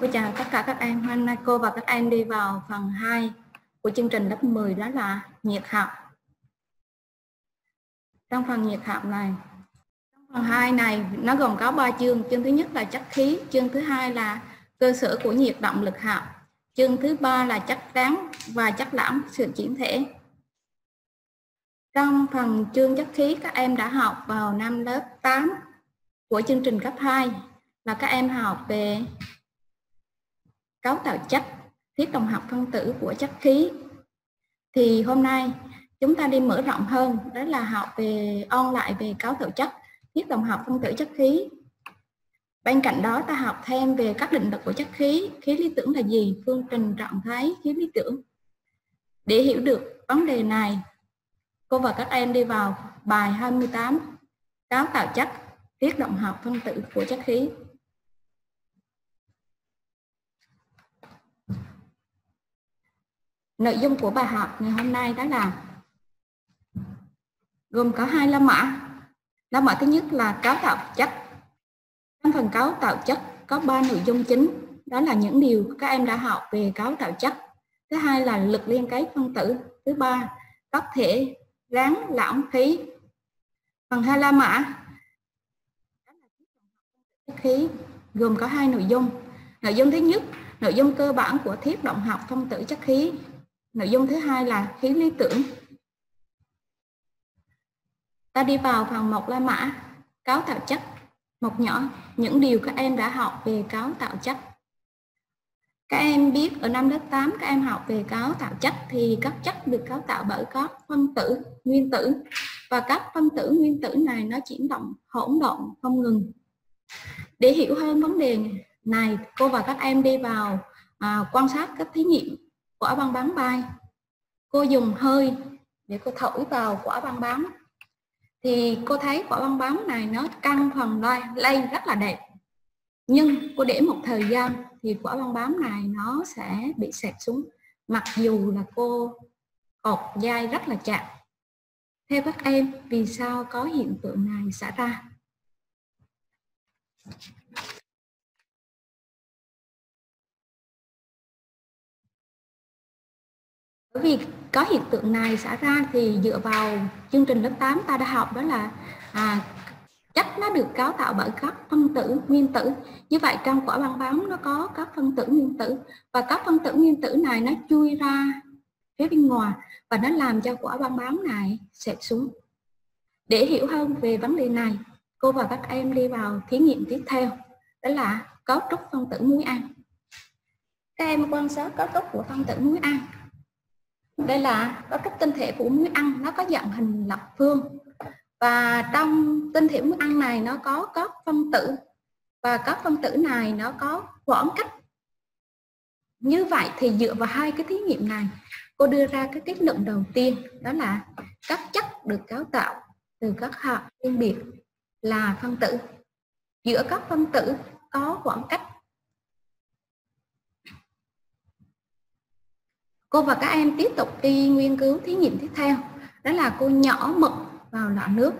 Cô chào tất cả các em. Hôm nay cô và các em đi vào phần 2 của chương trình lớp 10 đó là nhiệt học. Trong phần nhiệt học này, trong phần 2 này nó gồm có 3 chương. Chương thứ nhất là chất khí, chương thứ hai là cơ sở của nhiệt động lực học, chương thứ ba là chất rắn và chất lỏng sự chuyển thể. Trong phần chương chất khí các em đã học vào năm lớp 8 của chương trình cấp 2 là các em học về cấu tạo chất, thiết đồng học phân tử của chất khí. Thì hôm nay chúng ta đi mở rộng hơn, đó là học về ôn lại về cấu tạo chất, thiết đồng học phân tử chất khí. Bên cạnh đó ta học thêm về các định luật của chất khí, khí lý tưởng là gì, phương trình trạng thái khí lý tưởng. Để hiểu được vấn đề này, cô và các em đi vào bài 28, cấu tạo chất, thiết động học phân tử của chất khí. Nội dung của bài học ngày hôm nay đó là gồm có hai la mã. La mã thứ nhất là cấu tạo chất. Trong phần cấu tạo chất có ba nội dung chính, đó là những điều các em đã học về cấu tạo chất. Thứ hai là lực liên kết phân tử. Thứ ba, các thể ráng lỏng khí. Phần hai la mã khí gồm có hai nội dung. Nội dung thứ nhất, nội dung cơ bản của thiết động học phân tử chất khí Nội dung thứ hai là khí lý tưởng. Ta đi vào phần một la mã, cấu tạo chất. Một nhỏ, những điều các em đã học về cấu tạo chất. Các em biết ở năm lớp 8 các em học về cấu tạo chất thì các chất được cấu tạo bởi các phân tử, nguyên tử và các phân tử nguyên tử này nó chuyển động hỗn độn không ngừng. Để hiểu hơn vấn đề này, cô và các em đi vào à, quan sát các thí nghiệm quả băng bắn bay. Cô dùng hơi để cô thổi vào quả băng bắn thì cô thấy quả băng bắn này nó căng phần lên rất là đẹp. Nhưng cô để một thời gian thì quả băng bám này nó sẽ bị sẹp xuống, mặc dù là cô cột dai rất là chặt. Theo các em, vì sao có hiện tượng này xảy ra? Bởi vì có hiện tượng này xảy ra thì dựa vào chương trình lớp 8 ta đã học đó là à, chất nó được cấu tạo bởi các phân tử nguyên tử. Như vậy trong quả băng bóng nó có các phân tử nguyên tử và các phân tử nguyên tử này nó chui ra phía bên ngoài và nó làm cho quả băng bóng này xẹp xuống. Để hiểu hơn về vấn đề này, cô và các em đi vào thí nghiệm tiếp theo, đó là cấu trúc phân tử muối ăn. Các em quan sát cấu trúc của phân tử muối ăn đây là cấu trúc tinh thể của muối ăn, nó có dạng hình lập phương. Và trong tinh thể muối ăn này nó có các phân tử. Và các phân tử này nó có khoảng cách. Như vậy thì dựa vào hai cái thí nghiệm này, cô đưa ra cái kết luận đầu tiên, đó là các chất được cấu tạo từ các hạt riêng biệt là phân tử. Giữa các phân tử có khoảng cách Cô và các em tiếp tục đi nghiên cứu thí nghiệm tiếp theo. Đó là cô nhỏ mực vào lọ nước.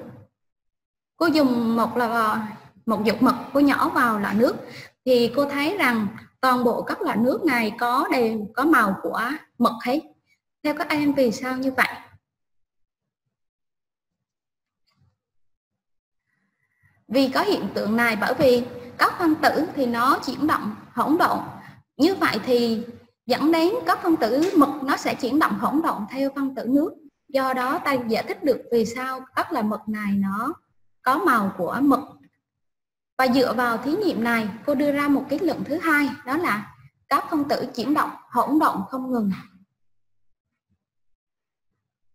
Cô dùng một là một giọt mực cô nhỏ vào lọ nước thì cô thấy rằng toàn bộ các loại nước này có đều có màu của mực hết. Theo các em, vì sao như vậy? Vì có hiện tượng này, bởi vì các phân tử thì nó chuyển động, hỗn độn. Như vậy thì dẫn đến các phân tử mực nó sẽ chuyển động hỗn độn theo phân tử nước. Do đó ta giải thích được vì sao các loại mực này nó có màu của mực. Và dựa vào thí nghiệm này, cô đưa ra một kết luận thứ hai, đó là các phân tử chuyển động hỗn độn không ngừng.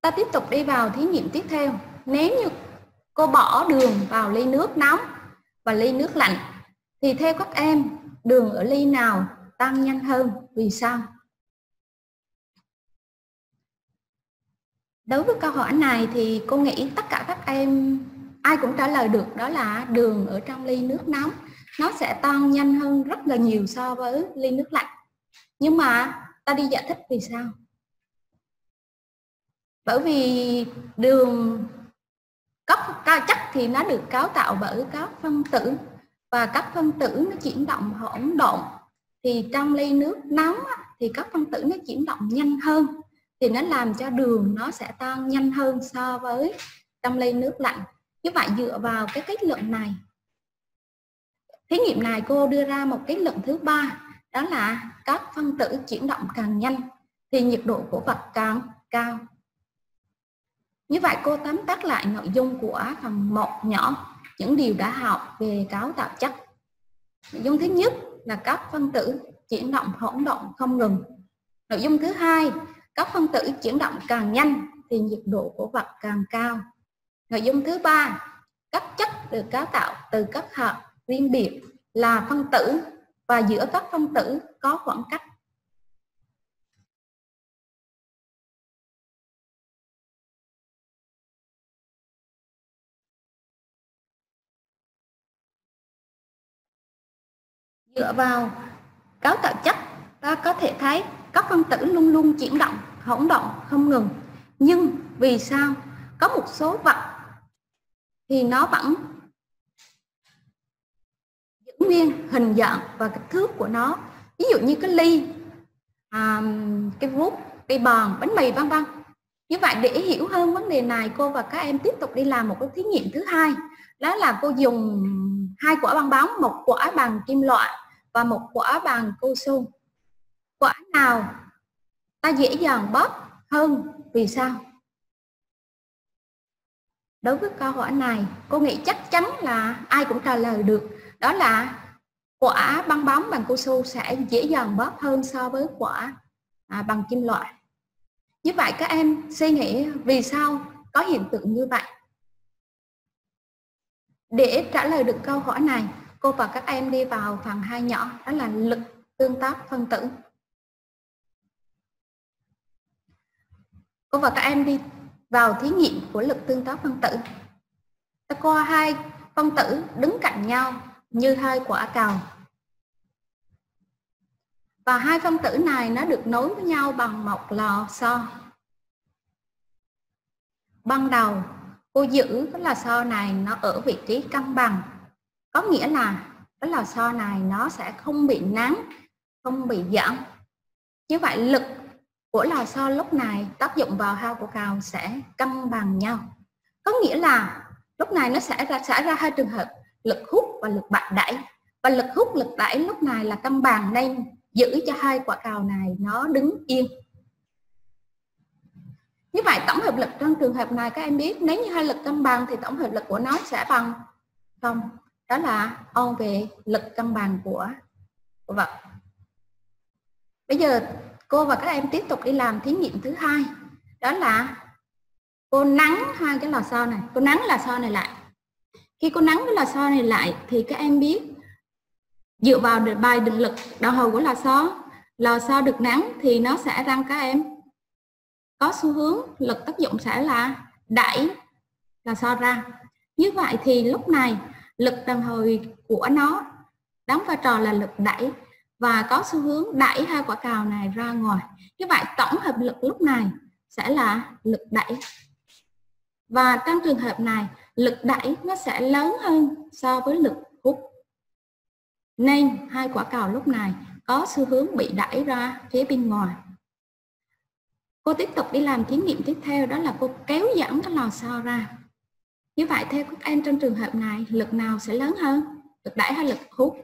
Ta tiếp tục đi vào thí nghiệm tiếp theo. Nếu như cô bỏ đường vào ly nước nóng và ly nước lạnh, thì theo các em, đường ở ly nào tăng nhanh hơn. Vì sao? Đối với câu hỏi này thì cô nghĩ tất cả các em ai cũng trả lời được, đó là đường ở trong ly nước nóng. Nó sẽ tăng nhanh hơn rất là nhiều so với ly nước lạnh. Nhưng mà ta đi giải thích vì sao. Bởi vì đường cấp cao chất thì nó được cấu tạo bởi các phân tử. Và các phân tử nó chuyển động hỗn độn thì trong ly nước nóng thì các phân tử nó chuyển động nhanh hơn. Thì nó làm cho đường nó sẽ tan nhanh hơn so với trong ly nước lạnh. Như vậy dựa vào cái kết luận này. Thí nghiệm này cô đưa ra một kết luận thứ ba, đó là các phân tử chuyển động càng nhanh thì nhiệt độ của vật càng cao. Như vậy cô tóm tắt lại nội dung của phần một nhỏ, những điều đã học về cấu tạo chất. Nội dung thứ nhất là các phân tử chuyển động hỗn động không ngừng. Nội dung thứ hai, các phân tử chuyển động càng nhanh thì nhiệt độ của vật càng cao. Nội dung thứ ba, các chất được cấu tạo từ các hạt riêng biệt là phân tử và giữa các phân tử có khoảng cách dựa vào cấu tạo chất ta có thể thấy các phân tử luôn luôn chuyển động hỗn động không ngừng. Nhưng vì sao có một số vật thì nó vẫn giữ nguyên hình dạng và kích thước của nó? Ví dụ như cái ly à, cái vuốt cây bòn bánh mì vân vân. Như vậy để hiểu hơn vấn đề này cô và các em tiếp tục đi làm một cái thí nghiệm thứ hai. Đó là cô dùng hai quả băng bóng một quả bằng kim loại và một quả bằng cao su quả nào ta dễ dàng bóp hơn vì sao? Đối với câu hỏi này cô nghĩ chắc chắn là ai cũng trả lời được. Đó là quả băng bóng bằng cao su sẽ dễ dàng bóp hơn so với quả à, bằng kim loại. Như vậy các em suy nghĩ vì sao có hiện tượng như vậy? Để trả lời được câu hỏi này cô và các em đi vào phần hai nhỏ, đó là lực, tương tác, phân tử. Cô và các em đi vào thí nghiệm của lực tương tác phân tử. Ta coi hai phân tử đứng cạnh nhau như hai quả cầu và hai phân tử này nó được nối với nhau bằng một lò xo. Ban đầu, cô giữ cái lò xo này nó ở vị trí cân bằng có nghĩa là cái lò xo này nó sẽ không bị nắng, không bị giãn như vậy lực của lò xo lúc này tác dụng vào hai quả cầu sẽ cân bằng nhau. Có nghĩa là lúc này nó sẽ ra xảy ra hai trường hợp, lực hút và lực bạn đẩy. Và lực hút, lực đẩy lúc này là cân bằng nên giữ cho hai quả cầu này nó đứng yên. Như vậy tổng hợp lực trong trường hợp này các em biết, nếu như hai lực cân bằng thì tổng hợp lực của nó sẽ bằng không đó là ôn về lực cân bằng của, của vật. Bây giờ cô và các em tiếp tục đi làm thí nghiệm thứ hai. Đó là cô nắng hai cái lò xo này. Cô nắng lò xo này lại. Khi cô nắng cái lò xo này lại thì các em biết dựa vào bài định lực đầu hồi của lò xo lò xo được nắng thì nó sẽ làm các em. Có xu hướng lực tác dụng sẽ là đẩy lò xo ra. Như vậy thì lúc này lực đàn hồi của nó đóng vai trò là lực đẩy và có xu hướng đẩy hai quả cầu này ra ngoài. Như vậy tổng hợp lực lúc này sẽ là lực đẩy. Và trong trường hợp này, lực đẩy nó sẽ lớn hơn so với lực hút. Nên hai quả cầu lúc này có xu hướng bị đẩy ra phía bên ngoài. Cô tiếp tục đi làm thí nghiệm tiếp theo đó là cô kéo giãn cái lò xo ra. Như vậy theo các em trong trường hợp này, lực nào sẽ lớn hơn? Lực đẩy hay lực hút?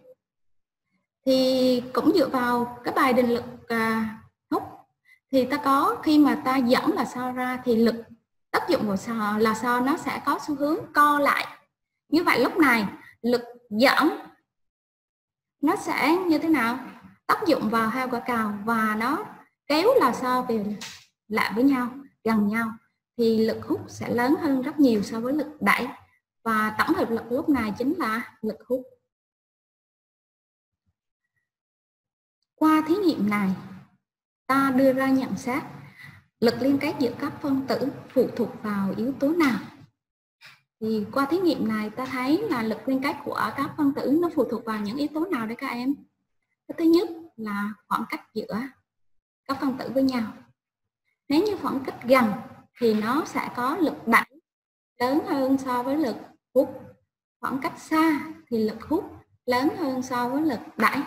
Thì cũng dựa vào cái bài định lực à, hút thì ta có khi mà ta dẫn là sao ra thì lực tác dụng của sò là sao nó sẽ có xu hướng co lại. Như vậy lúc này lực dẫn nó sẽ như thế nào? Tác dụng vào hai quả cầu và nó kéo là sao về lại với nhau, gần nhau thì lực hút sẽ lớn hơn rất nhiều so với lực đẩy và tổng hợp lực lúc này chính là lực hút. Qua thí nghiệm này, ta đưa ra nhận xét lực liên kết giữa các phân tử phụ thuộc vào yếu tố nào. Thì qua thí nghiệm này ta thấy là lực liên kết của các phân tử nó phụ thuộc vào những yếu tố nào đấy các em? Cái thứ nhất là khoảng cách giữa các phân tử với nhau. Nếu như khoảng cách gần thì nó sẽ có lực đẩy lớn hơn so với lực hút. Khoảng cách xa thì lực hút lớn hơn so với lực đẩy.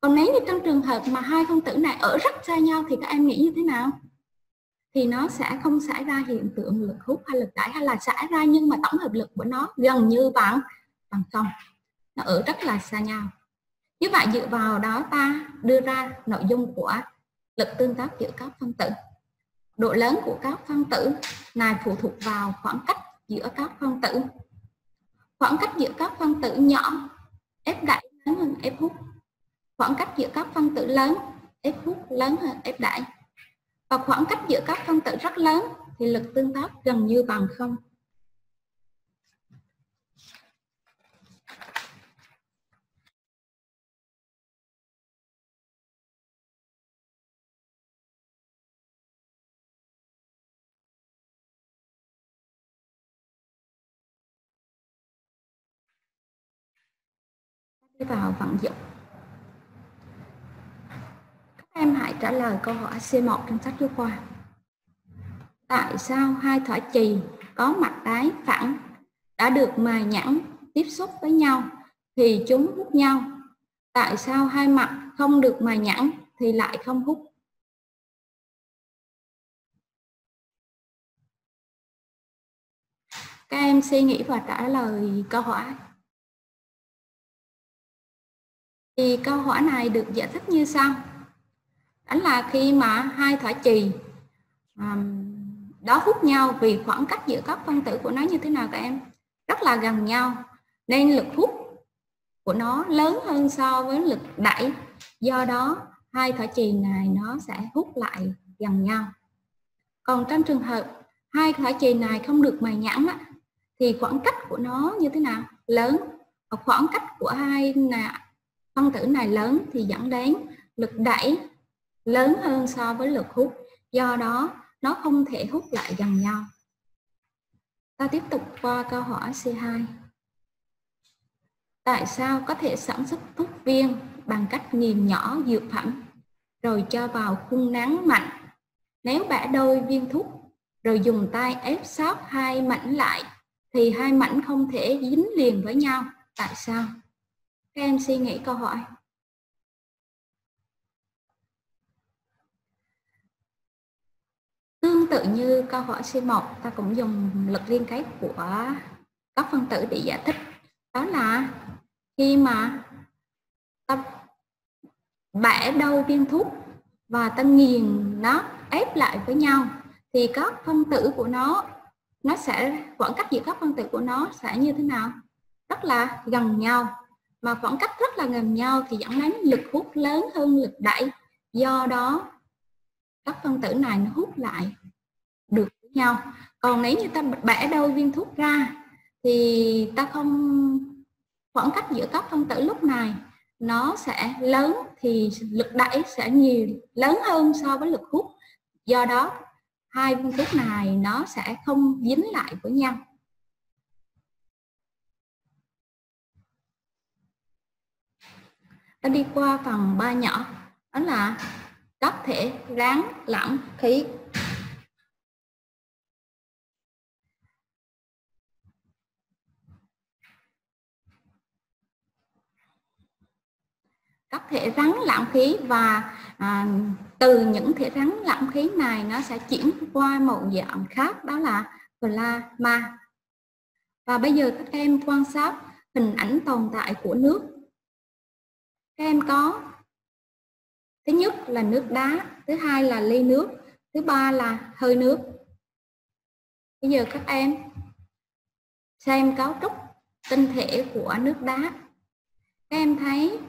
Còn nếu như trong trường hợp mà hai phân tử này ở rất xa nhau thì các em nghĩ như thế nào? Thì nó sẽ không xảy ra hiện tượng lực hút hay lực đẩy hay là xảy ra nhưng mà tổng hợp lực của nó gần như bằng bằng không. Nó ở rất là xa nhau. Như vậy dựa vào đó ta đưa ra nội dung của lực tương tác giữa các phân tử độ lớn của các phân tử này phụ thuộc vào khoảng cách giữa các phân tử. Khoảng cách giữa các phân tử nhỏ, ép đẩy lớn hơn ép hút. Khoảng cách giữa các phân tử lớn, ép hút lớn hơn ép đẩy. Và khoảng cách giữa các phân tử rất lớn thì lực tương tác gần như bằng không. Vào vận dụng các em hãy trả lời câu hỏi C1 trong sách giáo khoa. Tại sao hai thỏi chì có mặt đáy phẳng đã được mài nhẵn tiếp xúc với nhau thì chúng hút nhau? Tại sao hai mặt không được mài nhẵn thì lại không hút? Các em suy nghĩ và trả lời câu hỏi. Thì câu hỏi này được giải thích như sau. Đó là khi mà hai thỏi trì um, đó hút nhau vì khoảng cách giữa các phân tử của nó như thế nào các em? Rất là gần nhau nên lực hút của nó lớn hơn so với lực đẩy. Do đó hai thỏi trì này nó sẽ hút lại gần nhau. Còn trong trường hợp hai thỏi trì này không được mài nhẵn á, thì khoảng cách của nó như thế nào? Lớn. Khoảng cách của hai là phân tử này lớn thì dẫn đến lực đẩy lớn hơn so với lực hút. Do đó, nó không thể hút lại gần nhau. Ta tiếp tục qua câu hỏi C2 tại sao có thể sản xuất thuốc viên bằng cách nghiền nhỏ dược phẩm rồi cho vào khung nắng mạnh? Nếu bẻ đôi viên thuốc rồi dùng tay ép sát hai mảnh lại thì hai mảnh không thể dính liền với nhau. Tại sao? Các em suy nghĩ câu hỏi. Tương tự như câu hỏi C1, ta cũng dùng lực liên kết của các phân tử để giải thích. Đó là khi mà ta bẻ đầu viên thuốc và ta nghiền nó ép lại với nhau thì các phân tử của nó nó sẽ khoảng cách giữa các phân tử của nó sẽ như thế nào rất là gần nhau mà khoảng cách rất là gần nhau thì dẫn đến lực hút lớn hơn lực đẩy. Do đó, các phân tử này nó hút lại được với nhau. Còn nếu như ta bẻ đôi viên thuốc ra thì ta không, khoảng cách giữa các phân tử lúc này nó sẽ lớn thì lực đẩy sẽ nhiều, lớn hơn so với lực hút. Do đó, hai viên thuốc này nó sẽ không dính lại với nhau. Nó đi qua phần ba nhỏ. Đó là các thể ráng lỏng khí. Các thể rắn lãng khí và à, từ những thể rắn lãng khí này nó sẽ chuyển qua một dạng khác đó là plasma. Và bây giờ các em quan sát hình ảnh tồn tại của nước các em có. Thứ nhất là nước đá, thứ hai là ly nước, thứ ba là hơi nước. Bây giờ các em xem cấu trúc tinh thể của nước đá. Các em thấy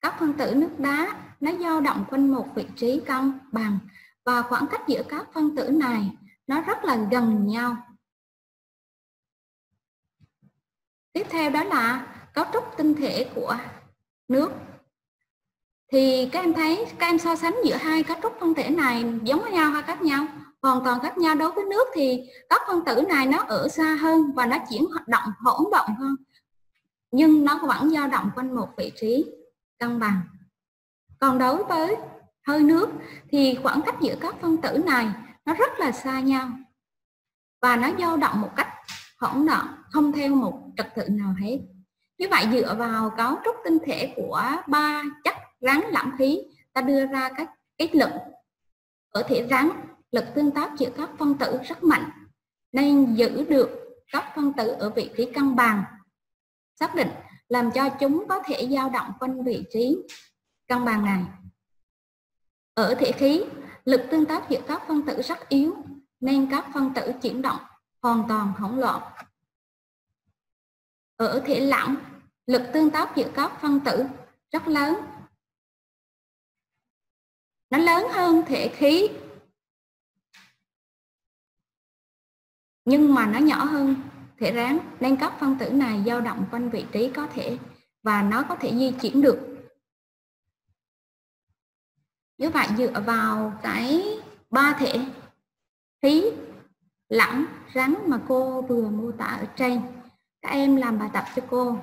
các phân tử nước đá nó dao động quanh một vị trí cân bằng và khoảng cách giữa các phân tử này nó rất là gần nhau. Tiếp theo đó là cấu trúc tinh thể của nước thì các em thấy, các em so sánh giữa hai cấu trúc phân tử này giống với nhau hay khác nhau? Hoàn toàn khác nhau. Đối với nước thì các phân tử này nó ở xa hơn và nó chuyển hoạt động, hỗn động hơn. Nhưng nó vẫn dao động quanh một vị trí cân bằng. Còn đối với hơi nước thì khoảng cách giữa các phân tử này nó rất là xa nhau và nó dao động một cách hỗn loạn không theo một trật tự nào hết. Như vậy dựa vào cấu trúc tinh thể của ba chất rắn lỏng khí ta đưa ra các kết luận. Ở thể rắn lực tương tác giữa các phân tử rất mạnh, nên giữ được các phân tử ở vị trí cân bằng xác định làm cho chúng có thể dao động quanh vị trí cân bằng này. Ở thể khí, lực tương tác giữa các phân tử rất yếu, nên các phân tử chuyển động hoàn toàn hỗn loạn. Ở thể lỏng lực tương tác giữa các phân tử rất lớn nó lớn hơn thể khí. Nhưng mà nó nhỏ hơn thể rắn nên các phân tử này dao động quanh vị trí có thể và nó có thể di chuyển được. Như vậy dựa vào cái ba thể khí lỏng rắn mà cô vừa mô tả ở trên các em làm bài tập cho cô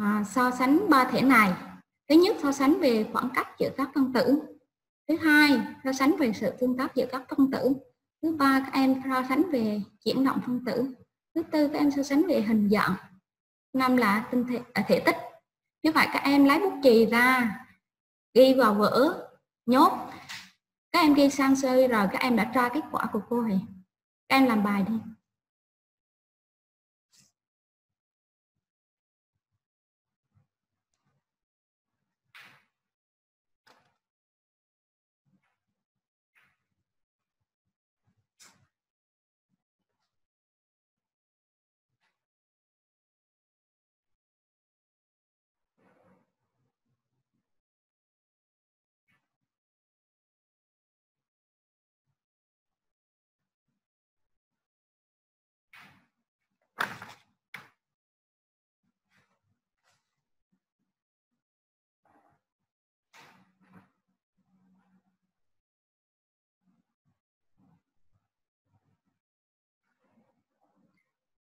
à, so sánh ba thể này. Thứ nhất so sánh về khoảng cách giữa các phân tử thứ hai so sánh về sự tương tác giữa các phân tử. Thứ ba các em so sánh về chuyển động phân tử. Thứ tư các em so sánh về hình dạng. Năm là tinh thể, à, thể tích. Như vậy các em lấy bút chì ra ghi vào vở nhốt. Các em ghi sang sơ rồi các em đã tra kết quả của cô thì các em làm bài đi.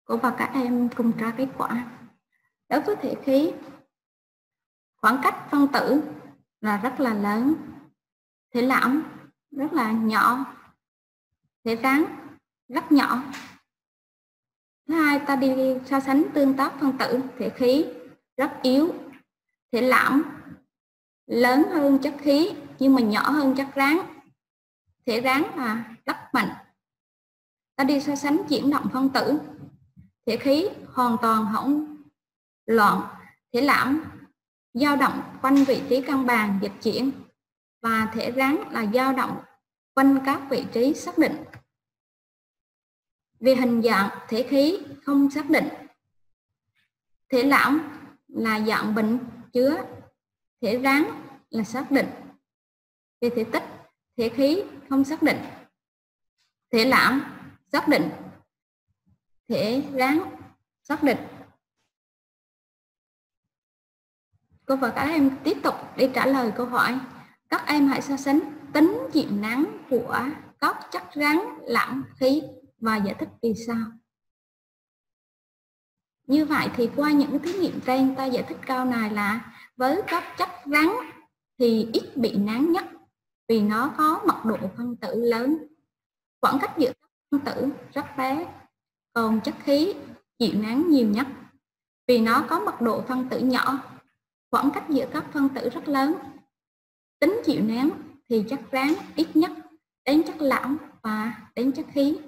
Cô và các em cùng tra kết quả. Đối với thể khí, khoảng cách phân tử là rất là lớn, thể lỏng rất là nhỏ, thể rắn rất nhỏ. Thứ hai, ta đi so sánh tương tác phân tử, thể khí rất yếu, thể lỏng lớn hơn chất khí nhưng mà nhỏ hơn chất rắn thể rắn là rất mạnh. Ta đi so sánh chuyển động phân tử thể khí hoàn toàn hỗn loạn thể lãm dao động quanh vị trí cân bằng dịch chuyển và thể rắn là dao động quanh các vị trí xác định. Về hình dạng thể khí không xác định, thể lãm là dạng bình chứa, thể rắn là xác định. Về thể tích, thể khí không xác định, thể lãm xác định thể rắn xác định cô và các em tiếp tục đi trả lời câu hỏi. Các em hãy so sánh tính chịu nắng của các chất rắn lỏng khí và giải thích vì sao. Như vậy thì qua những thí nghiệm trên, ta giải thích câu này là với các chất rắn thì ít bị nắng nhất vì nó có mật độ phân tử lớn. Khoảng cách giữa các phân tử rất bé còn chất khí chịu nắng nhiều nhất vì nó có mật độ phân tử nhỏ, khoảng cách giữa các phân tử rất lớn. Tính chịu nắng thì chất rắn ít nhất đến chất lỏng và đến chất khí.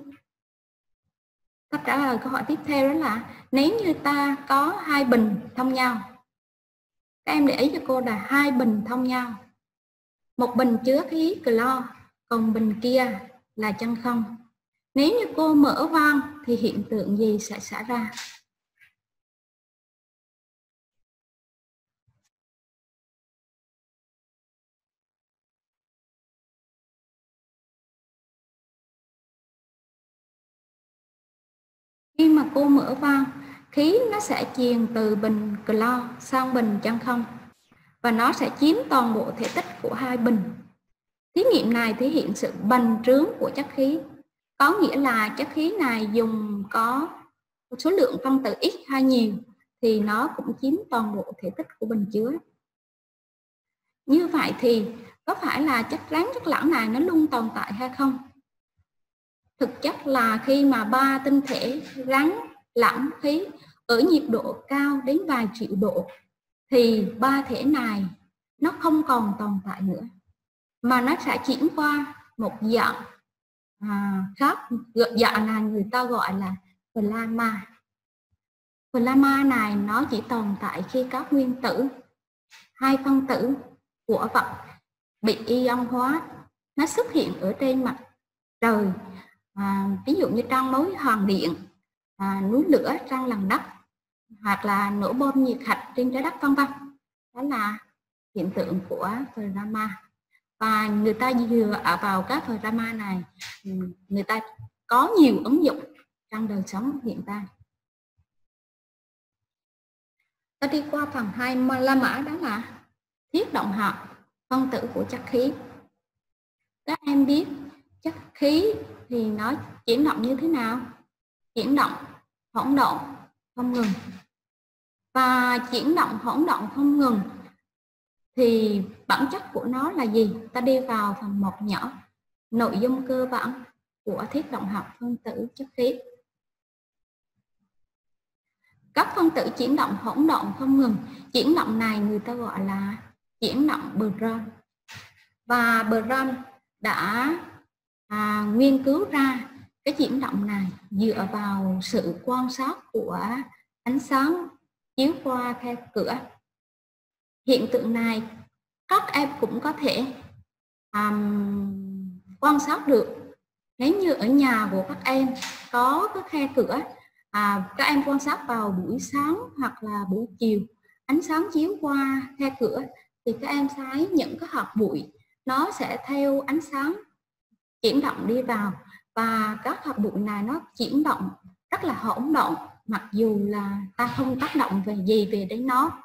Câu trả lời câu hỏi tiếp theo đó là nếu như ta có hai bình thông nhau, các em để ý cho cô là hai bình thông nhau. Một bình chứa khí clo, còn bình kia là chân không nếu như cô mở van thì hiện tượng gì sẽ xảy ra? Khi mà cô mở van, khí nó sẽ truyền từ bình clo sang bình chân không và nó sẽ chiếm toàn bộ thể tích của hai bình. Thí nghiệm này thể hiện sự bành trướng của chất khí có nghĩa là chất khí này dùng có số lượng phân tử ít hay nhiều thì nó cũng chiếm toàn bộ thể tích của bình chứa. Như vậy thì có phải là chất rắn chất lỏng này nó luôn tồn tại hay không? Thực chất là khi mà ba tinh thể rắn, lỏng, khí ở nhiệt độ cao đến vài triệu độ thì ba thể này nó không còn tồn tại nữa, mà nó sẽ chuyển qua một dạng à, khác dạng là người ta gọi là plasma. Plasma này nó chỉ tồn tại khi các nguyên tử hai phân tử của vật bị ion hóa nó xuất hiện ở trên mặt trời. À, ví dụ như trong núi hoàng điện à, núi lửa trong lòng đất hoặc là nổ bom nhiệt hạch trên trái đất vân vân. Đó là hiện tượng của plasma và người ta dựa vào các drama này ừ, người ta có nhiều ứng dụng trong đời sống hiện tại. Ta đi qua phần hai la mã đó là thiết động học, phân tử của chất khí. Các em biết chất khí thì nó chuyển động như thế nào? Chuyển động, hỗn độn, không ngừng. Và chuyển động, hỗn độn, không ngừng thì bản chất của nó là gì? Ta đi vào phần một nhỏ nội dung cơ bản của thiết động học phân tử chất khí. Các phân tử chuyển động hỗn độn không ngừng. Chuyển động này người ta gọi là chuyển động boron. Và boron đã à, nghiên cứu ra cái chuyển động này dựa vào sự quan sát của ánh sáng chiếu qua khe cửa hiện tượng này các em cũng có thể um, quan sát được. Nếu như ở nhà của các em có cái khe cửa à, các em quan sát vào buổi sáng hoặc là buổi chiều ánh sáng chiếu qua khe cửa thì các em thấy những cái hạt bụi nó sẽ theo ánh sáng chuyển động đi vào. Và các hạt bụi này nó chuyển động rất là hỗn độn mặc dù là ta không tác động về gì về đến nó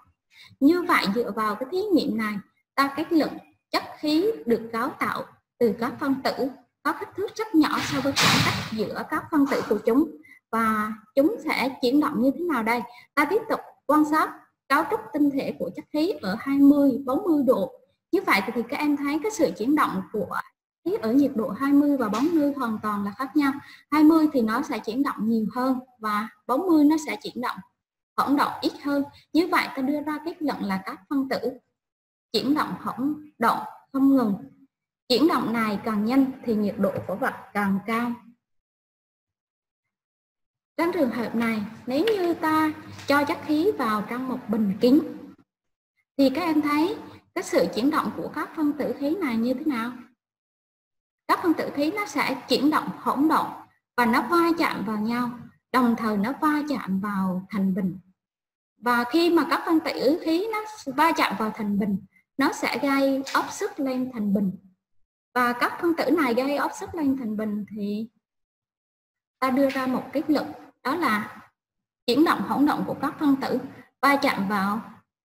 như vậy, dựa vào cái thí nghiệm này, ta kết luận chất khí được cấu tạo từ các phân tử có kích thước rất nhỏ so với khoảng cách giữa các phân tử của chúng. Và chúng sẽ chuyển động như thế nào đây? Ta tiếp tục quan sát cấu trúc tinh thể của chất khí ở 20 40 độ. Như vậy thì các em thấy cái sự chuyển động của khí ở nhiệt độ 20 và 40 hoàn toàn là khác nhau. 20 thì nó sẽ chuyển động nhiều hơn và 40 nó sẽ chuyển động hỗn động ít hơn. Như vậy ta đưa ra kết luận là các phân tử chuyển động hỗn động không ngừng. Chuyển động này càng nhanh thì nhiệt độ của vật càng cao. Trong trường hợp này, nếu như ta cho chất khí vào trong một bình kính, thì các em thấy cái sự chuyển động của các phân tử khí này như thế nào? Các phân tử khí nó sẽ chuyển động hỗn động và nó va chạm vào nhau đồng thời nó va chạm vào thành bình. Và khi mà các phân tử khí nó va chạm vào thành bình, nó sẽ gây áp suất lên thành bình. Và các phân tử này gây áp suất lên thành bình thì ta đưa ra một kết luận, đó là chuyển động hỗn động của các phân tử va chạm vào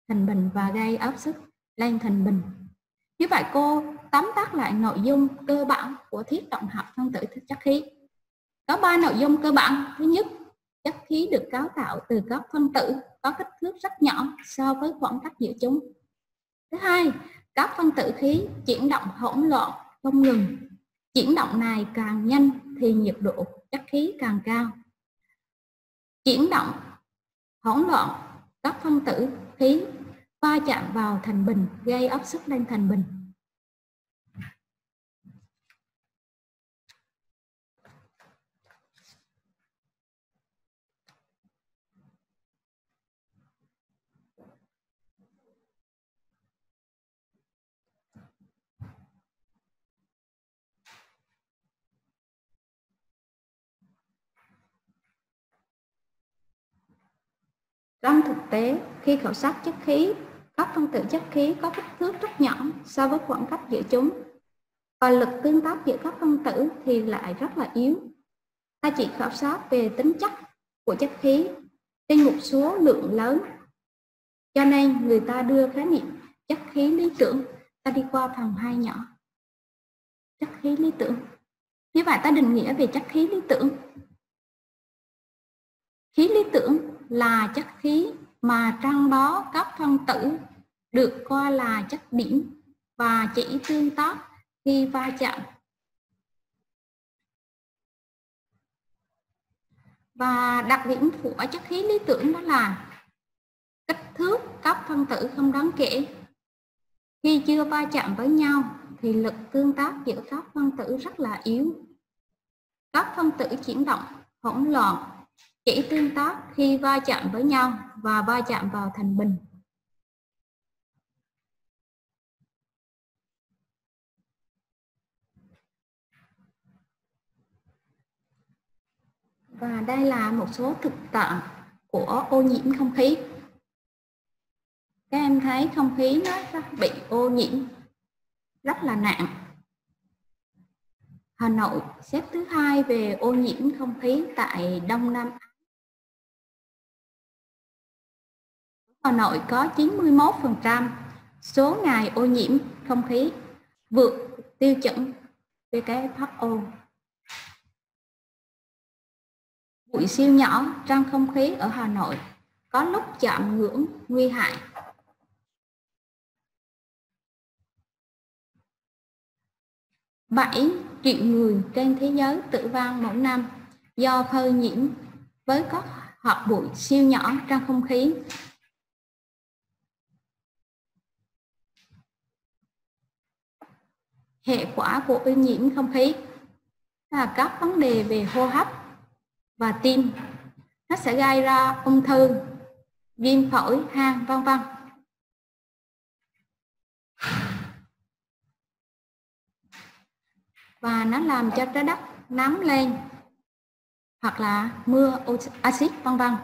thành bình và gây áp suất lên thành bình. Như vậy cô tóm tắt lại nội dung cơ bản của thiết động học phân tử chất khí có ba nội dung cơ bản. Thứ nhất, chất khí được cấu tạo từ các phân tử, có kích thước rất nhỏ so với khoảng cách giữa chúng. Thứ hai, các phân tử khí chuyển động hỗn loạn không ngừng. Chuyển động này càng nhanh thì nhiệt độ chất khí càng cao. Chuyển động hỗn loạn, các phân tử khí va chạm vào thành bình, gây áp suất lên thành bình. Trong thực tế, khi khảo sát chất khí, các phân tử chất khí có kích thước rất nhỏ so với khoảng cách giữa chúng và lực tương tác giữa các phân tử thì lại rất là yếu. Ta chỉ khảo sát về tính chất của chất khí trên một số lượng lớn. Cho nên người ta đưa khái niệm chất khí lý tưởng, ta đi qua phần hai nhỏ. Chất khí lý tưởng. Như vậy ta định nghĩa về chất khí lý tưởng. Khí lý tưởng là chất khí mà trong đó các phân tử được coi là chất điểm và chỉ tương tác khi va chạm. Và đặc điểm của chất khí lý tưởng đó là kích thước các phân tử không đáng kể. Khi chưa va chạm với nhau thì lực tương tác giữa các phân tử rất là yếu. Các phân tử chuyển động, hỗn loạn chỉ tương tác khi va chạm với nhau và va chạm vào thành bình. Và đây là một số thực trạng của ô nhiễm không khí. Các em thấy không khí nó bị ô nhiễm rất là nặng. Hà Nội xếp thứ hai về ô nhiễm không khí tại Đông Nam Á. Hà Nội có 91% số ngày ô nhiễm không khí vượt tiêu chuẩn WHO. Bụi siêu nhỏ trong không khí ở Hà Nội có lúc chạm ngưỡng nguy hại. Bảy triệu người trên thế giới tử vong mỗi năm do phơi nhiễm với các hạt bụi siêu nhỏ trong không khí. Hệ quả của ô nhiễm không khí. Là các vấn đề về hô hấp và tim. Nó sẽ gây ra ung thư, viêm phổi, hang, vân vân. Và nó làm cho trái đất nóng lên hoặc là mưa axit vân vân.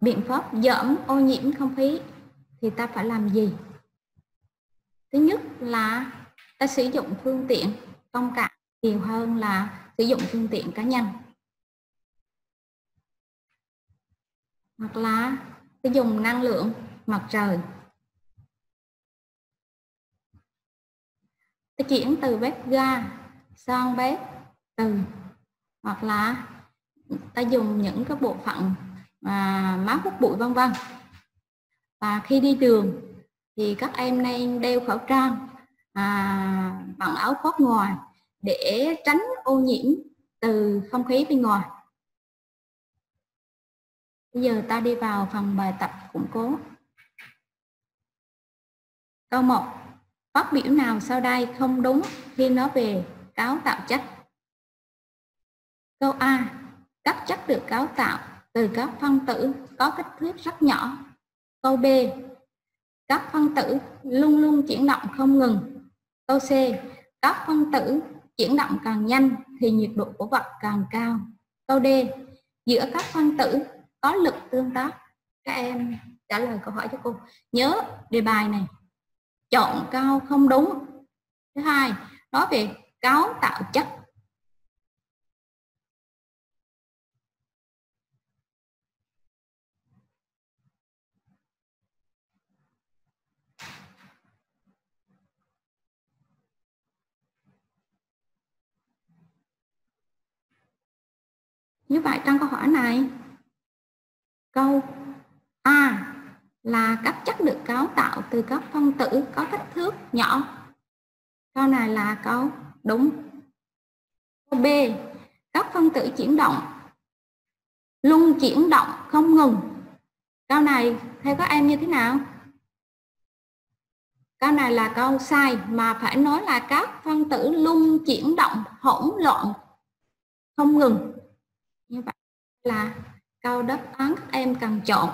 Biện pháp giảm ô nhiễm không khí thì ta phải làm gì? Thứ nhất là ta sử dụng phương tiện công cộng nhiều hơn là sử dụng phương tiện cá nhân. Hoặc là sử dụng năng lượng mặt trời. Ta chuyển từ bếp ga sang bếp từ. Hoặc là ta dùng những cái bộ phận mà má hút bụi vân vân. Và khi đi đường thì các em nên đeo khẩu trang à, bằng áo khoác ngoài để tránh ô nhiễm từ không khí bên ngoài. Bây giờ ta đi vào phần bài tập củng cố. Câu 1. Phát biểu nào sau đây không đúng khi nói về cấu tạo chất? Câu A. Các chất được cấu tạo từ các phân tử có kích thước rất nhỏ. Câu B. Các phân tử luôn luôn chuyển động không ngừng. Câu C. Các phân tử chuyển động càng nhanh thì nhiệt độ của vật càng cao. Câu D. Giữa các phân tử có lực tương tác. Các em trả lời câu hỏi cho cô. Nhớ đề bài này. Chọn cao không đúng. Thứ hai, nói về cấu tạo chất Như vậy trong câu hỏi này, câu A là các chất được cấu tạo từ các phân tử có kích thước nhỏ. Câu này là câu đúng. Câu B, các phân tử chuyển động luôn chuyển động không ngừng. Câu này theo các em như thế nào? Câu này là câu sai mà phải nói là các phân tử luôn chuyển động hỗn loạn không ngừng như vậy là câu đáp án các em cần chọn.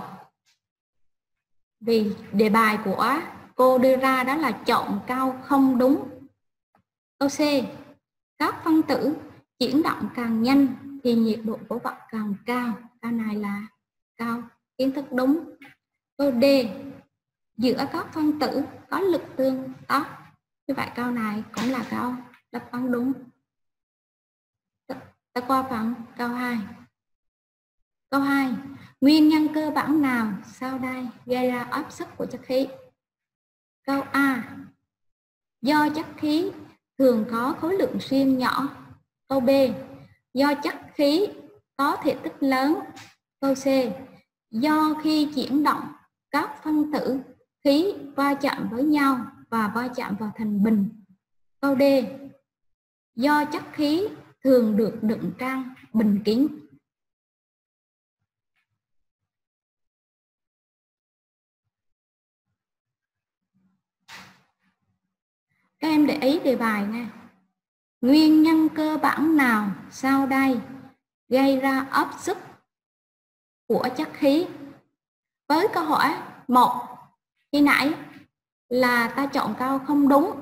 Vì đề bài của cô đưa ra đó là chọn câu không đúng. Câu C, các phân tử chuyển động càng nhanh thì nhiệt độ của vật càng cao. Câu này là cao kiến thức đúng. Câu D, giữa các phân tử có lực tương tác. Như vậy câu này cũng là câu đáp án đúng. Ta qua phần câu 2. Câu 2. Nguyên nhân cơ bản nào sau đây gây ra áp suất của chất khí? Câu A. Do chất khí thường có khối lượng riêng nhỏ. Câu B. Do chất khí có thể tích lớn. Câu C. Do khi chuyển động các phân tử, khí va chạm với nhau và va chạm vào thành bình. Câu D. Do chất khí thường được đựng trang bình kính. Các em để ý đề bài nè nguyên nhân cơ bản nào sau đây gây ra áp suất của chất khí? Với câu hỏi một, khi nãy là ta chọn câu không đúng,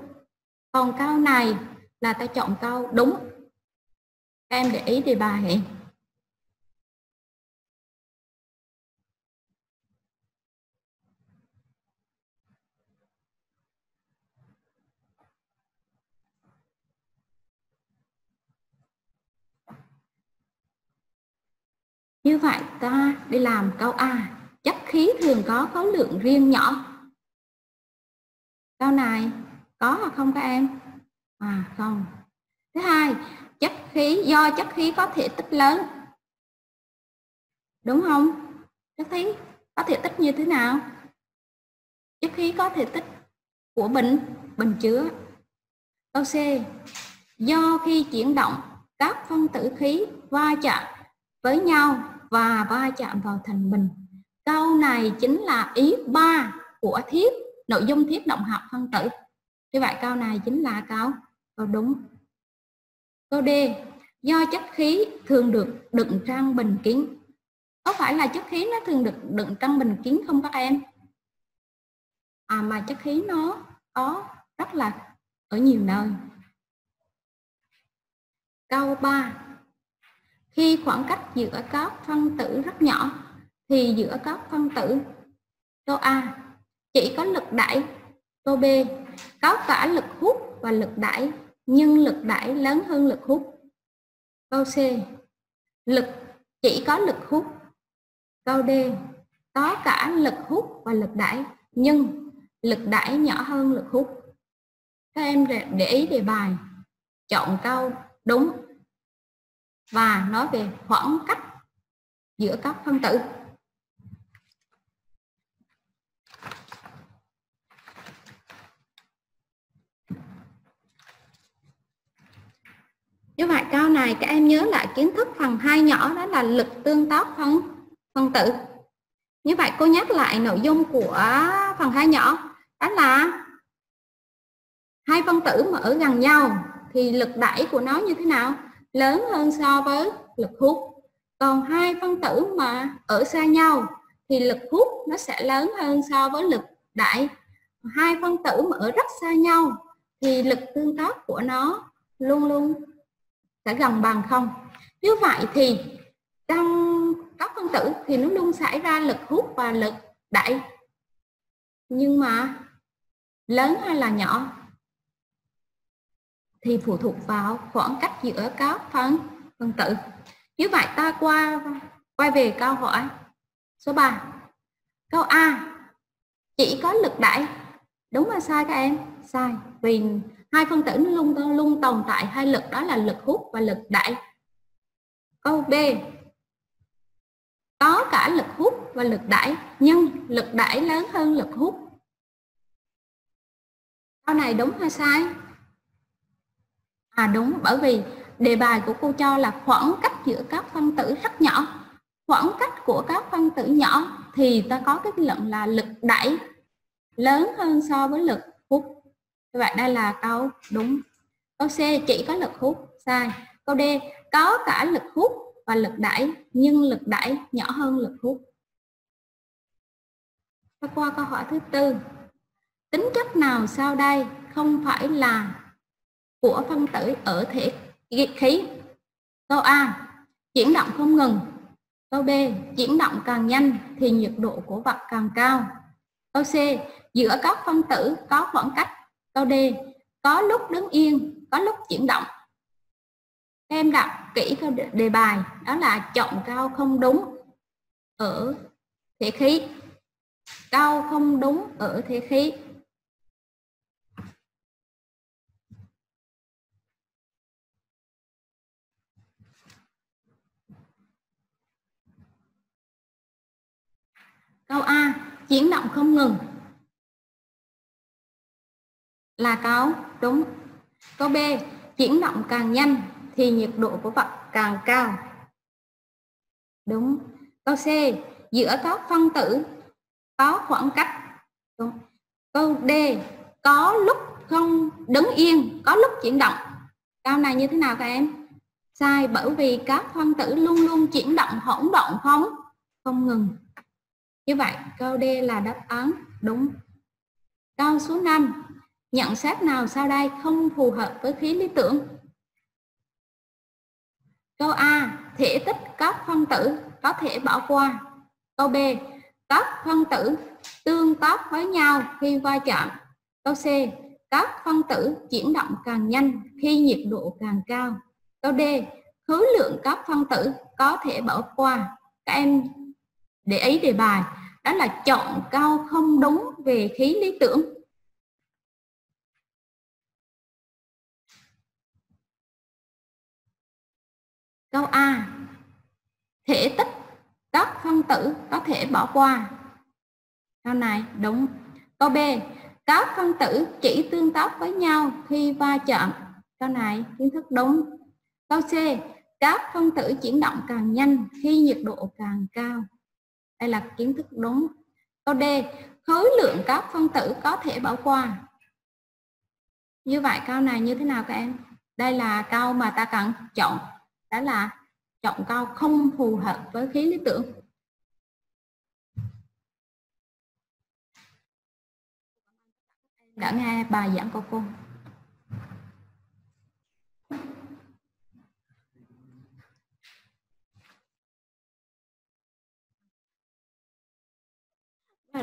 còn câu này là ta chọn câu đúng em để ý đề bài Như vậy ta đi làm câu A. Chất khí thường có khối lượng riêng nhỏ. Câu này có hoặc không các em? À không. Thứ hai, chất khí do chất khí có thể tích lớn. Đúng không? Chất khí có thể tích như thế nào? Chất khí có thể tích của bình, bình chứa. Câu C. Do khi chuyển động, các phân tử khí va chạm với nhau và va chạm vào thành bình. Câu này chính là ý ba của thiết, nội dung thiết động học phân tử. Như vậy câu này chính là câu câu đúng. Câu D, do chất khí thường được đựng trong bình kín. Có phải là chất khí nó thường được đựng trong bình kín không các em? À mà chất khí nó có rất là ở nhiều nơi. Câu 3 khi khoảng cách giữa các phân tử rất nhỏ thì giữa các phân tử câu A chỉ có lực đẩy, câu B có cả lực hút và lực đẩy nhưng lực đẩy lớn hơn lực hút. Câu C lực chỉ có lực hút. Câu D có cả lực hút và lực đẩy nhưng lực đẩy nhỏ hơn lực hút. Các em để ý đề bài, chọn câu đúng và nói về khoảng cách giữa các phân tử. Như vậy câu này các em nhớ lại kiến thức phần hai nhỏ đó là lực tương tác phân phân tử. Như vậy cô nhắc lại nội dung của phần hai nhỏ, đó là hai phân tử mà ở gần nhau thì lực đẩy của nó như thế nào? lớn hơn so với lực hút còn hai phân tử mà ở xa nhau thì lực hút nó sẽ lớn hơn so với lực đẩy hai phân tử mà ở rất xa nhau thì lực tương tác của nó luôn luôn sẽ gần bằng không như vậy thì trong các phân tử thì nó luôn xảy ra lực hút và lực đẩy nhưng mà lớn hay là nhỏ thì phụ thuộc vào khoảng cách giữa các phân phân tử. Như vậy ta qua, quay về câu hỏi số 3. Câu A, chỉ có lực đẩy. Đúng hay sai các em? Sai. Vì hai phân tử nó luôn luôn tồn tại hai lực đó là lực hút và lực đẩy. Câu B có cả lực hút và lực đẩy nhưng lực đẩy lớn hơn lực hút. Câu này đúng hay sai? À đúng, bởi vì đề bài của cô cho là khoảng cách giữa các phân tử rất nhỏ. Khoảng cách của các phân tử nhỏ thì ta có cái luận là lực đẩy lớn hơn so với lực. Như vậy đây là câu đúng. Câu C chỉ có lực hút, sai. Câu D có cả lực hút và lực đẩy nhưng lực đẩy nhỏ hơn lực hút. và qua câu hỏi thứ tư. Tính chất nào sau đây không phải là của phân tử ở thể khí. Câu A, chuyển động không ngừng. Câu B, chuyển động càng nhanh thì nhiệt độ của vật càng cao. Câu C, giữa các phân tử có khoảng cách. Câu D, có lúc đứng yên, có lúc chuyển động. em đọc kỹ câu đề bài, đó là chọn câu không đúng ở thể khí. Câu không đúng ở thể khí. Câu A, chuyển động không ngừng. Là câu đúng. Câu B, chuyển động càng nhanh thì nhiệt độ của vật càng cao. Đúng. Câu C, giữa các phân tử có khoảng cách. Đúng. Câu D, có lúc không đứng yên có lúc chuyển động câu này như thế nào các em sai bởi vì các phân tử luôn luôn chuyển động hỗn động không không ngừng như vậy câu D là đáp án đúng câu số 5 nhận xét nào sau đây không phù hợp với khí lý tưởng? Câu A, thể tích các phân tử có thể bỏ qua. Câu B, các phân tử tương tác với nhau khi va chạm. Câu C, các phân tử chuyển động càng nhanh khi nhiệt độ càng cao. Câu D, khối lượng các phân tử có thể bỏ qua. Các em để ý đề bài, đó là chọn câu không đúng về khí lý tưởng. Câu A à? thể tích các phân tử có thể bỏ qua. Câu này, đúng. Câu B, các phân tử chỉ tương tác với nhau khi va chạm. Câu này, kiến thức đúng. Câu C, các phân tử chuyển động càng nhanh khi nhiệt độ càng cao. Đây là kiến thức đúng. Câu D, khối lượng các phân tử có thể bỏ qua. Như vậy, câu này như thế nào các em? Đây là câu mà ta cần chọn đó là chọn câu không phù hợp với khí lý tưởng. Đã nghe bài giảng của cô. Và